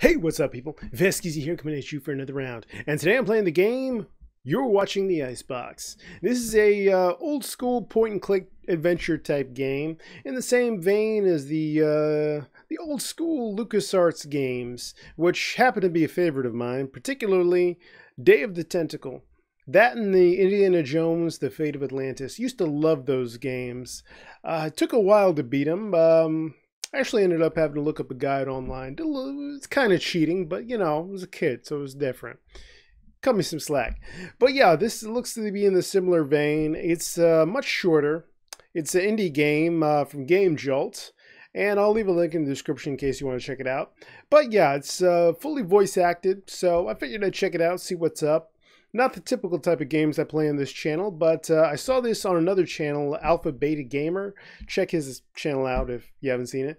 Hey, what's up, people? VasqEazy here, coming at you for another round. And today I'm playing the game. You're watching the Icebox. This is a uh, old school point and click adventure type game, in the same vein as the uh, the old school LucasArts games, which happen to be a favorite of mine, particularly Day of the Tentacle. That and the Indiana Jones, The Fate of Atlantis. Used to love those games. Uh, it took a while to beat them. Um, I actually ended up having to look up a guide online. It's kind of cheating, but you know, I was a kid, so it was different. Cut me some slack. But yeah, this looks to be in the similar vein. It's uh, much shorter. It's an indie game uh, from Game Jolt. And I'll leave a link in the description in case you want to check it out. But yeah, it's uh, fully voice acted, so I figured I'd check it out, see what's up. Not the typical type of games I play on this channel, but uh, I saw this on another channel, Alpha Beta Gamer. Check his channel out if you haven't seen it.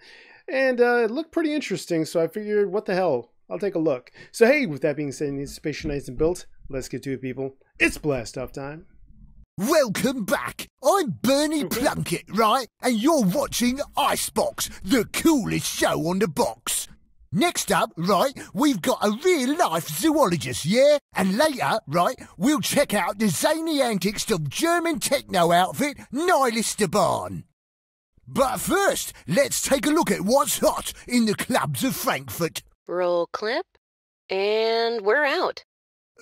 And uh, it looked pretty interesting, so I figured, what the hell? I'll take a look. So hey, with that being said, anticipation nice and built, let's get to it, people. It's blast off time. Welcome back. I'm Bernie okay. Plunkett, right? And you're watching Icebox, the coolest show on the box. Next up, right, we've got a real life zoologist, yeah? And later, right, we'll check out the zany antics of German techno outfit Nihilisterbahn. But first, let's take a look at what's hot in the clubs of Frankfurt. Roll clip, and we're out.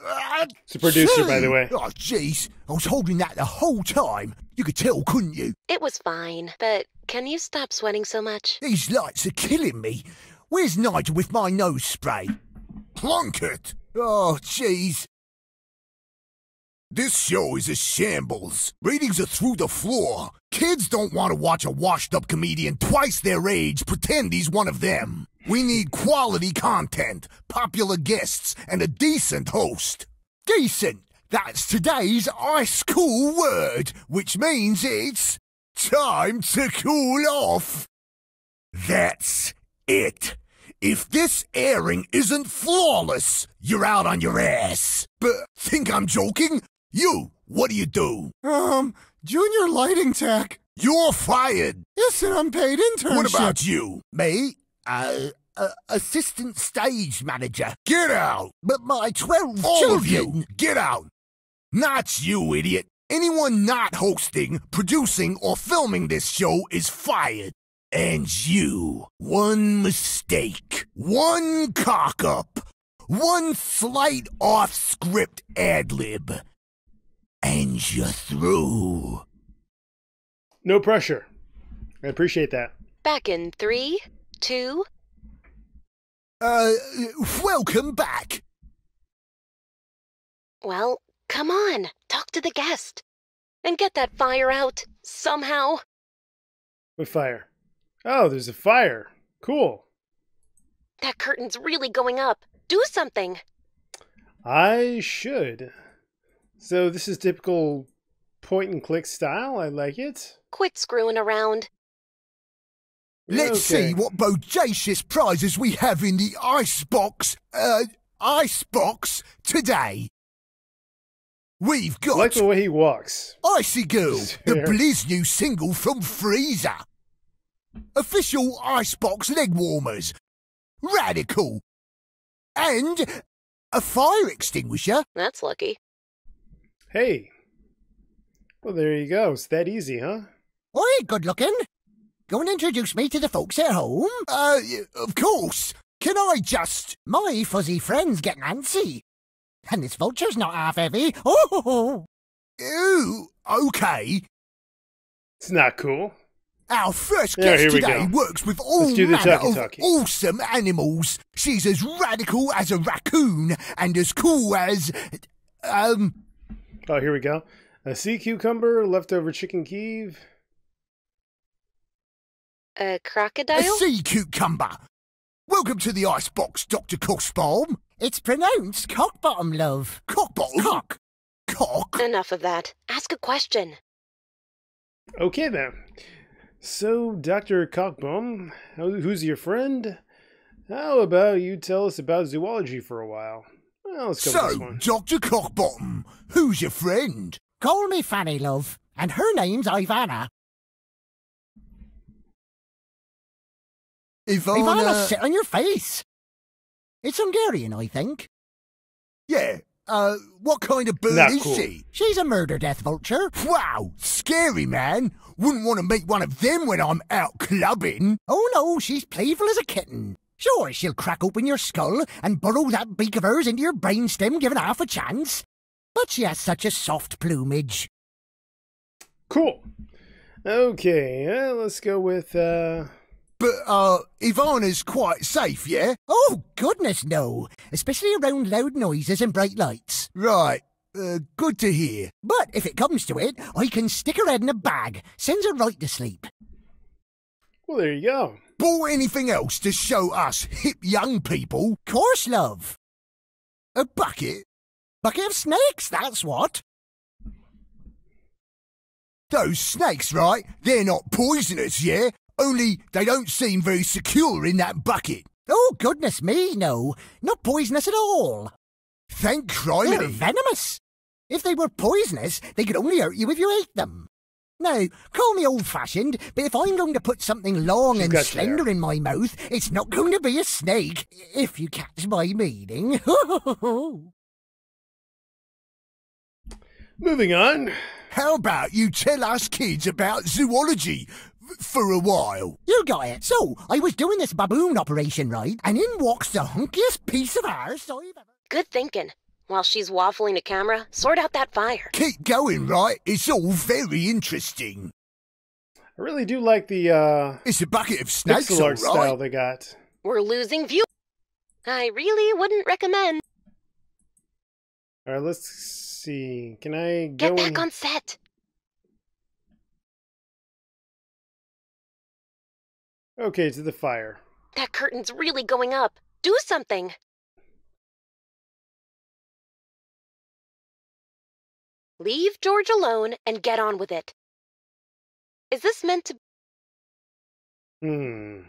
Uh, it's a producer, by the way. Oh, jeez. I was holding that the whole time. You could tell, couldn't you? It was fine, but can you stop sweating so much? These lights are killing me. Where's Nigel with my nose spray? Plunkett! Oh, jeez. This show is a shambles. Ratings are through the floor. Kids don't want to watch a washed up comedian twice their age pretend he's one of them. We need quality content, popular guests, and a decent host. Decent! That's today's ice cool word, which means it's time to cool off. That's it. If this airing isn't flawless, you're out on your ass. But think I'm joking? You, what do you do? Um, junior lighting tech. You're fired. It's an unpaid internship. What about you? Me? Uh, uh, assistant stage manager. Get out! But my 12 All children... of you, get out! Not you, idiot. Anyone not hosting, producing, or filming this show is fired. And you, one mistake, one cock up, one slight off script ad lib, and you're through. No pressure. I appreciate that. Back in three, two. Uh, welcome back. Well, come on, talk to the guest. And get that fire out, somehow. What fire? Oh, there's a fire. Cool. That curtain's really going up. Do something. I should. So this is typical point and click style. I like it. Quit screwing around. Let's Okay. see what bodacious prizes we have in the icebox, uh, icebox today. We've I got like the way he walks. Icy Girl, the Blizz new single from Freezer. Official Icebox leg warmers. Radical. And a fire extinguisher. That's lucky. Hey. Well, there you go. It's that easy, huh? Oi, good looking. Go and introduce me to the folks at home. Uh, of course. Can I just... My fuzzy friends get Nancy. And this vulture's not half heavy. Oh, Ooh, okay. It's not cool. Our first Yeah, guest here we today go. works with all Let's do the manner of talkie-talkie. awesome animals. She's as radical as a raccoon and as cool as... Um, Oh, here we go. A sea cucumber, leftover chicken Kiev. A crocodile? a crocodile? sea cucumber. Welcome to the icebox, Dr. Cockspalm. It's pronounced cock-bottom, love. Cock-bottom? Cock. Cock? Enough of that. Ask a question. Okay, then. So, Dr. Cockbum, who's your friend? How about you tell us about zoology for a while? Well, let's go So. Dr. Cockbottom, who's your friend? Call me Fanny, love, and her name's Ivana. Ivana... Ivana, sit on your face. It's Hungarian, I think. Yeah, uh, what kind of bird Not is cool. she? She's a murder death vulture. Wow, scary, man. Wouldn't want to meet one of them when I'm out clubbing. Oh no, she's playful as a kitten. Sure, she'll crack open your skull and burrow that beak of hers into your brainstem given half a chance. But she has such a soft plumage. Cool. Okay, uh, let's go with uh But, uh, Ivana's quite safe, yeah? Oh, goodness no. Especially around loud noises and bright lights. Right. Uh, good to hear. But if it comes to it, I can stick her head in a bag. Sends her right to sleep. well there you go. Bought anything else to show us hip young people? Course, love. A bucket? Bucket of snakes, that's what. Those snakes, right? They're not poisonous, yeah? Only they don't seem very secure in that bucket. Oh, goodness me, no. Not poisonous at all. Thank They're venomous. If they were poisonous, they could only hurt you if you ate them. Now, call me old-fashioned, but if I'm going to put something long She's and slender there. in my mouth, it's not going to be a snake, if you catch my meaning. Moving on. How about you tell us kids about zoology f- for a while? you got it. So, I was doing this baboon operation, right? And in walks the hunkiest piece of arse I've ever... Good thinking. While she's waffling to camera, sort out that fire. Keep going, right? It's all very interesting. I really do like the uh It's a bucket of snakes, pixel all art style they got. We're losing view. I really wouldn't recommend. Alright, let's see. Can I Get back in? on set. Okay, to the fire. That curtain's really going up. Do something. Leave George alone and get on with it. Is this meant to Hmm.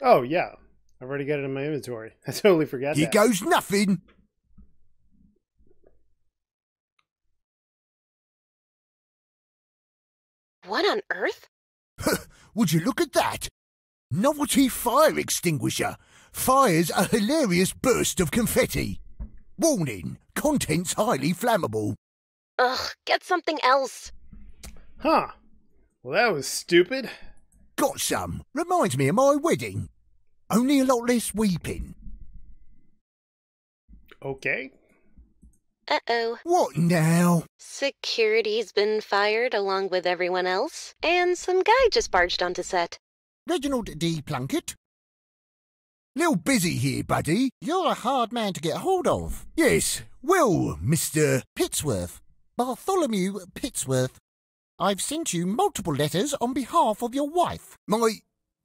Oh yeah. I've already got it in my inventory. I totally forgot Here that. goes nothing. What on earth? Would you look at that? Novelty fire extinguisher. Fires a hilarious burst of confetti. Warning, contents highly flammable. Ugh, get something else. Huh. Well that was stupid. Got some. Reminds me of my wedding. Only a lot less weeping. Okay. Uh oh. What now? Security's been fired along with everyone else, and some guy just barged onto set. Reginald D. Plunkett, Little busy here, buddy. you're a hard man to get hold of. Yes, well, Mr. Pittsworth. Bartholomew Pittsworth. I've sent you multiple letters on behalf of your wife. My.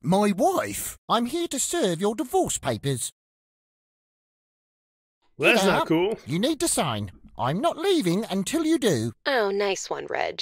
my wife. I'm here to serve your divorce papers. Well, that's not cool. You need to sign. I'm not leaving until you do. Oh, nice one, Reg.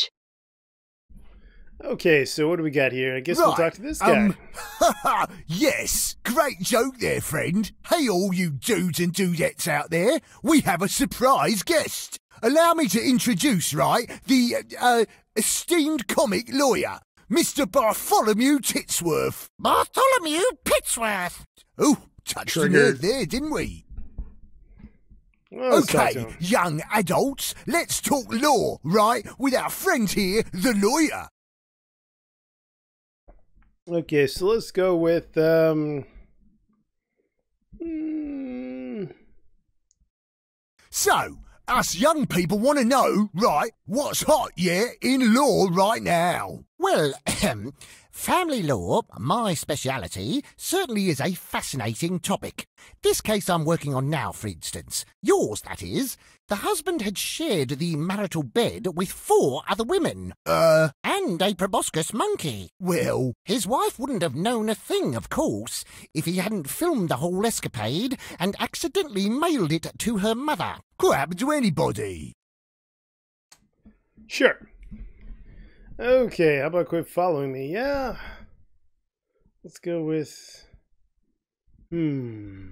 Okay, so what do we got here? I guess we'll talk to this guy. Um, haha, yes, great joke there, friend. Hey, all you dudes and dudettes out there, we have a surprise guest. Allow me to introduce, right, the uh, esteemed comic lawyer, Mr. Bartholomew Titsworth. Bartholomew Pitsworth! Oh, touched a Triggered. nerve there, didn't we? Well, let's talk to okay, young adults, let's talk law, right, with our friend here, the lawyer. Okay, so let's go with um. mm, So, us young people want to know, right, what's hot, yeah, in law right now? Well, ahem, family law, my speciality, certainly is a fascinating topic. This case I'm working on now, for instance, yours, that is, the husband had shared the marital bed with four other women Uh, and a proboscis monkey. well, His wife wouldn't have known a thing, of course, if he hadn't filmed the whole escapade and accidentally mailed it to her mother. could happen to anybody. sure. Okay, how about quit following me? Yeah. Let's go with. Hmm.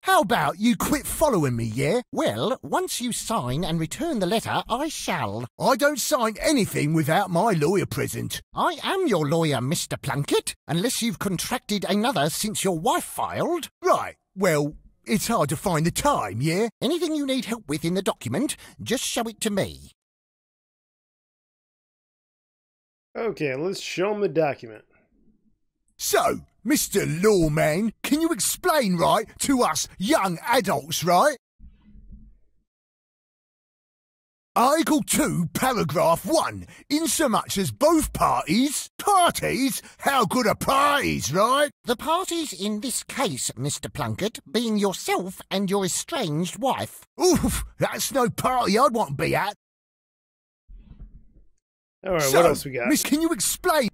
How about you quit following me, yeah? Well, once you sign and return the letter, I shall. I don't sign anything without my lawyer present. I am your lawyer, Mr. Plunkett, unless you've contracted another since your wife filed. Right, well, it's hard to find the time, yeah? Anything you need help with in the document, just show it to me. Okay, let's show him the document. So, Mr. Lawman, can you explain, right, to us young adults, right? Article 2, paragraph 1. Insomuch as both parties, parties, how good are parties, right? The parties in this case, Mr. Plunkett, being yourself and your estranged wife. Oof, that's no party I'd want to be at. All right, so, what else we got? Miss, can you explain?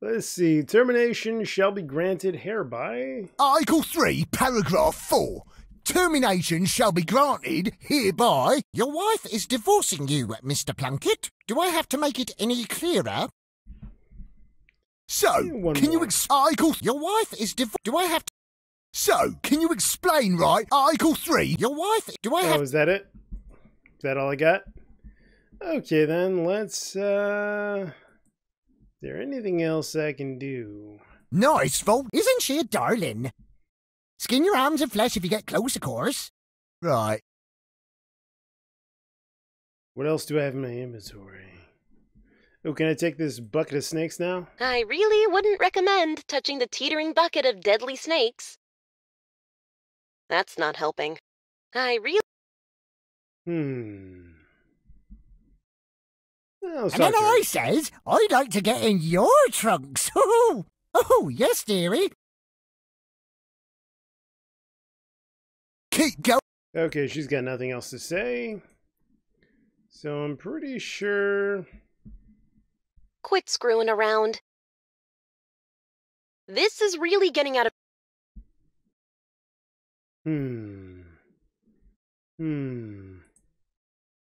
Let's see. Termination shall be granted hereby. Article 3, paragraph 4. Termination shall be granted hereby. Your wife is divorcing you, Mr. Plunkett. Do I have to make it any clearer? So, One can you more. ex- Article Your wife is div- Do I have to- So, can you explain, right? Article 3. Your wife Do I Oh, have is that it? Is that all I got? Okay, then let's. uh Is there anything else I can do? Nice, Vault. Isn't she a darling? Skin your arms and flesh if you get close, of course. Right. What else do I have in my inventory? Oh, can I take this bucket of snakes now? I really wouldn't recommend touching the teetering bucket of deadly snakes. That's not helping. I really. Hmm. Oh, And then sorry. I says, I'd like to get in your trunks. Oh, oh yes, dearie. Keep going. Okay, she's got nothing else to say. So I'm pretty sure. Quit screwing around. This is really getting out of. Hmm. Hmm.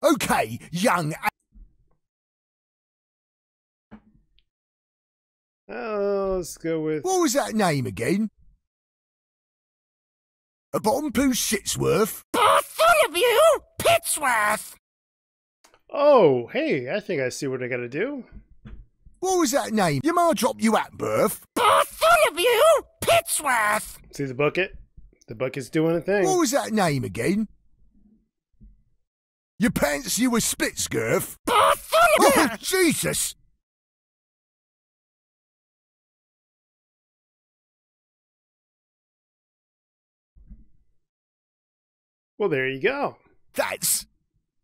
Okay, young. Oh, let's go with. What was that name again? A bottom poo Shitsworth? Bartholomew Pitsworth. Oh, hey, I think I see what I gotta do. What was that name? Your ma dropped you at birth? Bartholomew Pitsworth. See the bucket? The bucket's doing a thing. What was that name again? Your pants you were split skirf? Bartholomew. Oh, Jesus! Well, there you go. That's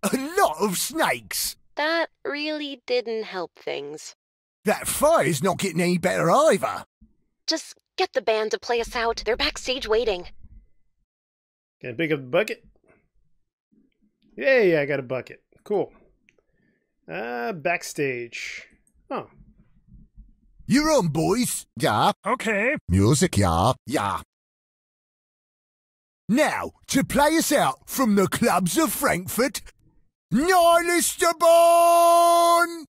a lot of snakes. That really didn't help things. That fire's not getting any better either. Just get the band to play us out. They're backstage waiting. Can I pick up the bucket? Yay, I got a bucket. Cool. Uh, backstage. Oh, You're on, boys. Yeah, Okay. Music, yeah. yeah. Now, to play us out from the clubs of Frankfurt, Nihilistabon!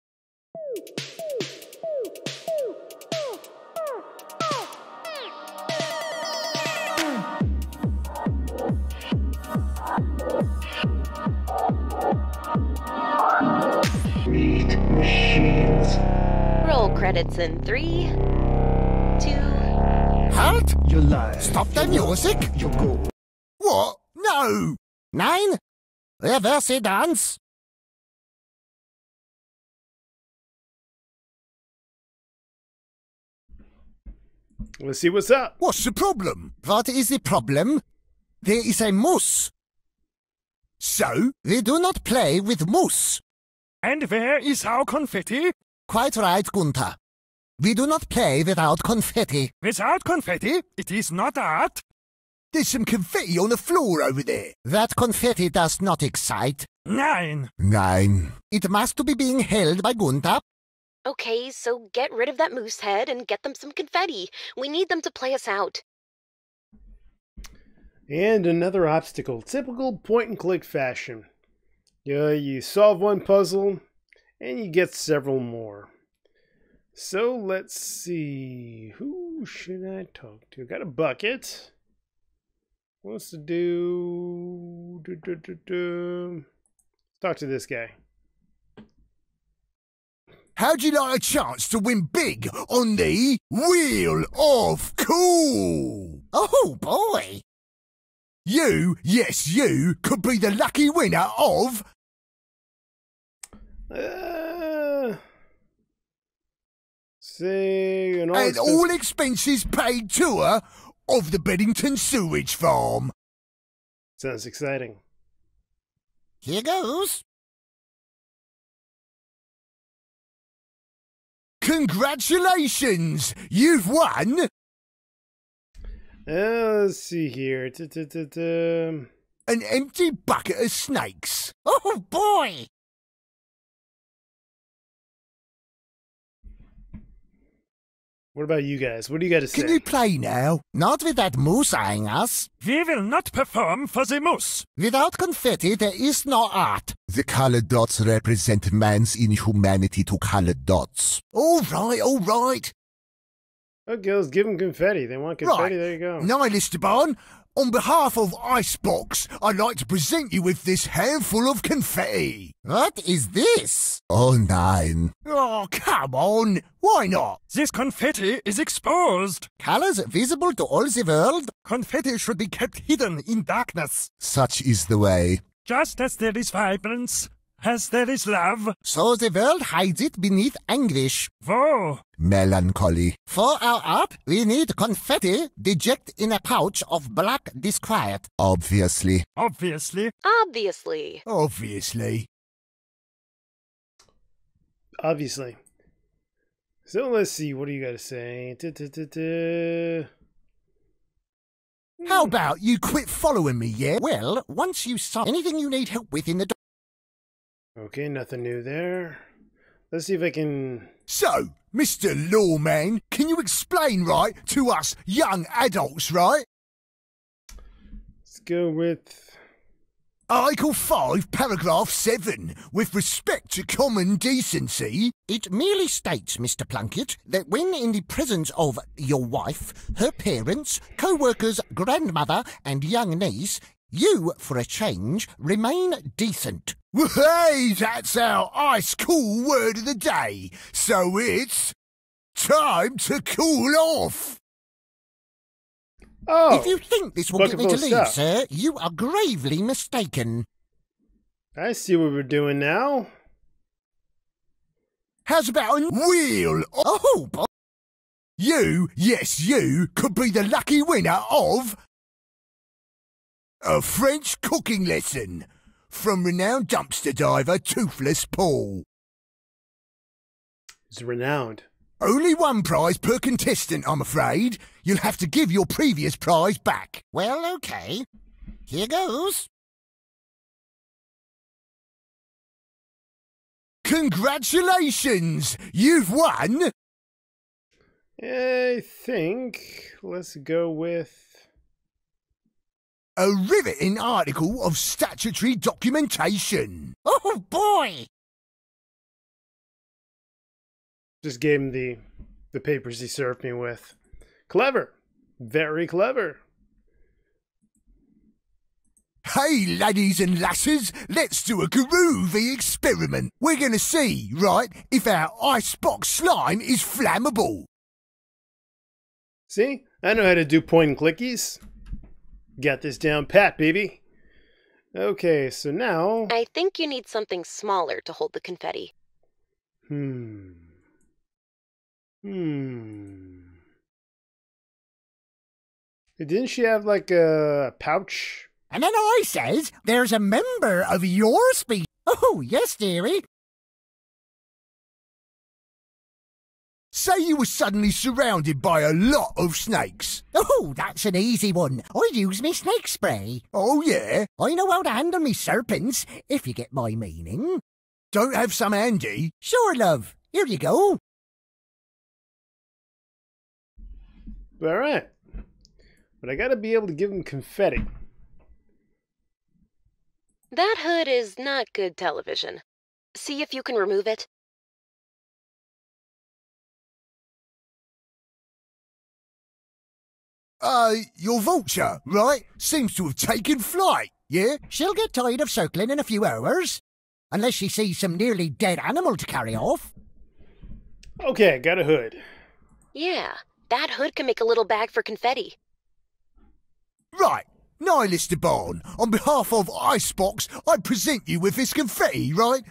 Roll credits in three, two. Halt! You lie. Stop the music. You go. What? No! Nine. Reverse dance. let's see what's up. What's the problem? What is the problem? There is a moose. So, We do not play with moose. And where is our confetti? Quite right, Gunther. We do not play without confetti. Without confetti, it is not art. There's some confetti on the floor over there. That confetti does not excite. Nine. Nine. It must be being held by Gunther. Okay, so get rid of that moose head and get them some confetti. We need them to play us out. And another obstacle. Typical point and click fashion. Yeah, you solve one puzzle and you get several more. So let's see. Who should I talk to? Got a bucket. Wants to do, do, do, do, do. Talk to this guy. How'd you like a chance to win big on the Wheel of Cool? Oh boy! You, yes, you, could be the lucky winner of Uh, say an all an expense- all expenses paid tour of the Beddington Sewage Farm. Sounds exciting. Here goes. Congratulations! You've won Uh, let's see here. Da-da-da-da. an empty bucket of snakes. Oh boy! What about you guys? What do you got to say? Can you play now? Not with that moose eyeing us. We will not perform for the moose. Without confetti, there is no art. The colored dots represent man's inhumanity to colored dots. All right, all right. Okay, let's give them confetti. They want confetti. Right. There you go. Now, Esteban, on behalf of Icebox, I'd like to present you with this handful of confetti. What is this? Oh nine. Oh, come on. Why not? This confetti is exposed. Colors visible to all the world? Confetti should be kept hidden in darkness. Such is the way. Just as there is vibrance, as there is love. So the world hides it beneath anguish. Whoa! Melancholy. For our art, we need confetti deject in a pouch of black disquiet. Obviously. Obviously. Obviously. Obviously. Obviously. So let's see. What do you got to say? Da-da-da-da. How about you quit following me, yeah? Well, once you saw anything you need help with in the Okay, nothing new there. Let's see if I can. So, Mr. Lawman, can you explain right to us young adults, right? Let's go with. Article 5, paragraph 7, with respect to common decency, It merely states, Mr. Plunkett, that when in the presence of your wife, her parents, co-workers, grandmother, and young niece, you, for a change, remain decent. Hey, that's our ice cool word of the day. So it's time to cool off. Oh, If you think this will get me to leave, stuff. sir, you are gravely mistaken. I see what we're doing now. How's about a wheel? Oh. You, yes, you, could be the lucky winner of a French cooking lesson from renowned dumpster diver Toothless Paul. It's renowned. Only one prize per contestant, I'm afraid. You'll have to give your previous prize back. Well, okay. Here goes. Congratulations! You've won I think. Let's go with. A riveting article of statutory documentation. Oh, boy. Just gave him the the papers he served me with. Clever, very clever. Hey, laddies and lasses, let's do a groovy experiment. We're gonna see, right, if our icebox slime is flammable. See, I know how to do point and clickies. Got this down pat, baby. Okay, so now. I think you need something smaller to hold the confetti. Hmm. Hmm. Didn't she have like a pouch? And then I says, there's a member of your species. Oh, yes, dearie. Say you were suddenly surrounded by a lot of snakes. Oh, that's an easy one. I use me snake spray. Oh, yeah? I know how to handle me serpents, if you get my meaning. Don't have some handy? Sure, love. Here you go. All right. But I gotta be able to give him confetti. That hood is not good television. See if you can remove it. Uh, your vulture, right? Seems to have taken flight, yeah? She'll get tired of circling in a few hours. Unless she sees some nearly dead animal to carry off. Okay, got a hood. Yeah, that hood can make a little bag for confetti. Right. Nihilist Barn, on behalf of Icebox, I present you with this confetti, right?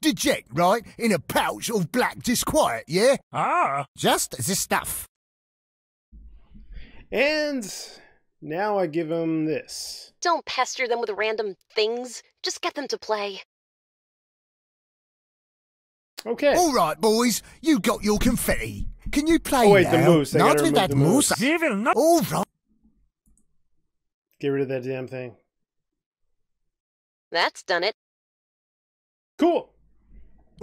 Deject, right? In a pouch of black disquiet, yeah? Ah, Just the stuff. And now I give them this. Don't pester them with random things. Just get them to play. Okay. All right, boys, you got your confetti. Can you play Oh, wait, the moose. I Not gotta with that the moose. we will not. All right. Get rid of that damn thing. That's done it. Cool.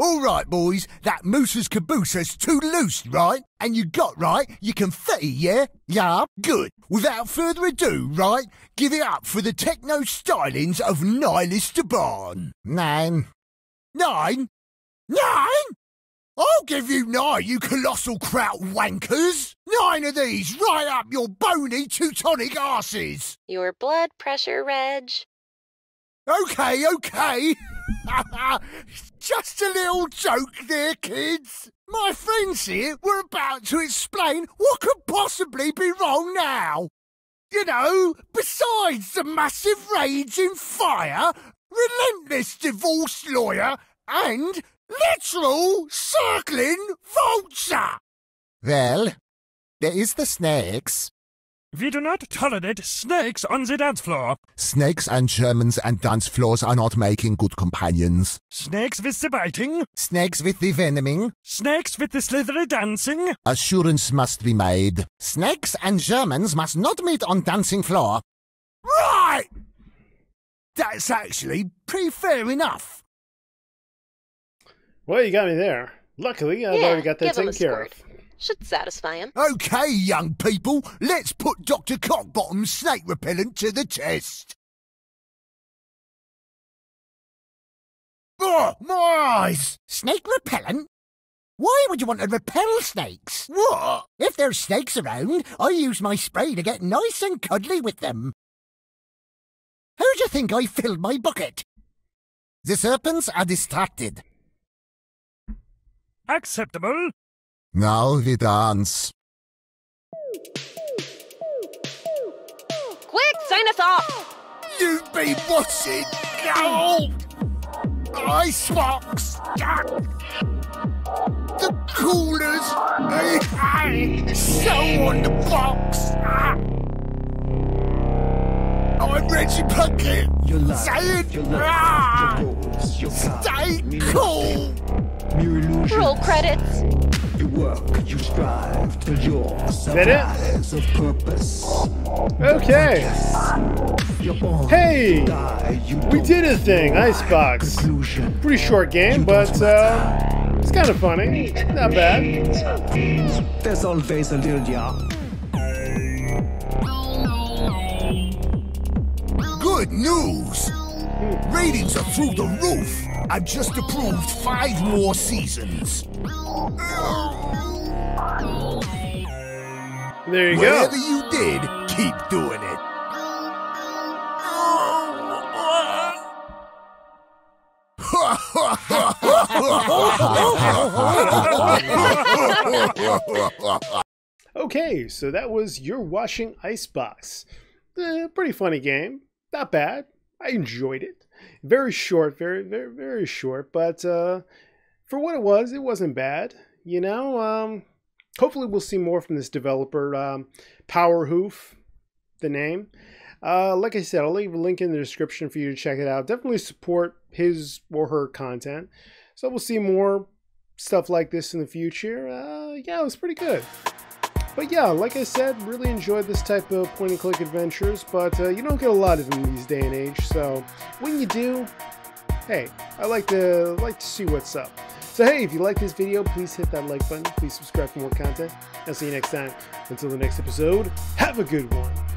All right, boys, that moose's caboose's too loose, right? And you got, right, You your confetti, yeah? Yeah. Good. Without further ado, right, give it up for the techno stylings of Nihilist Barn. Nine. Nine? Nine? I'll give you nine, you colossal kraut wankers! Nine of these right up your bony Teutonic asses! Your blood pressure, Reg. Okay, okay. Just a little joke there, kids. My friends here were about to explain what could possibly be wrong now. You know, besides the massive raging fire, relentless divorce lawyer, and literal circling vulture. Well, there is the snakes. We do not tolerate snakes on the dance floor. Snakes and Germans and dance floors are not making good companions. Snakes with the biting. Snakes with the venoming. Snakes with the slithery dancing. Assurance must be made. Snakes and Germans must not meet on dancing floor. Right! That's actually pretty fair enough. Well, you got me there. Luckily, I've Yeah, already got that give him taken care of. Squirt. Should satisfy him. Okay, young people, let's put Dr. Cockbottom's snake repellent to the test. Oh, my eyes! Snake repellent? Why would you want to repel snakes? What? If there's snakes around, I use my spray to get nice and cuddly with them. How do you think I filled my bucket? The serpents are distracted. Acceptable. Now we dance. Quick, sign us off! You've been watching. Oh! Icebox. The coolers. So on the box. I'm Reggie Plunkett. Saying, ah, stay cool. Roll credits. You work, you strive till your that it? surprise of purpose. Okay. Hey! to die, you We did a thing, know Icebox. Pretty short game, but uh, it's kind of funny. Not bad. There's always a little young. Good news! Ratings are through the roof. I've just approved five more seasons. There you Whatever go. you did, keep doing it. Okay, so that was You're Watching Icebox. Eh, pretty funny game. Not bad. I enjoyed it. Very short, very, very, very short, but uh, for what it was, it wasn't bad. You know, um, hopefully we'll see more from this developer, um, Powerhoof, the name. Uh, like I said, I'll leave a link in the description for you to check it out. Definitely support his or her content. So we'll see more stuff like this in the future. Uh, yeah, it was pretty good. But yeah, like I said, really enjoyed this type of point and click adventures, but uh, you don't get a lot of them these day and age. So when you do, hey, I like to like to see what's up. So hey, if you like this video, please hit that like button. Please subscribe for more content. I'll see you next time. Until the next episode, have a good one.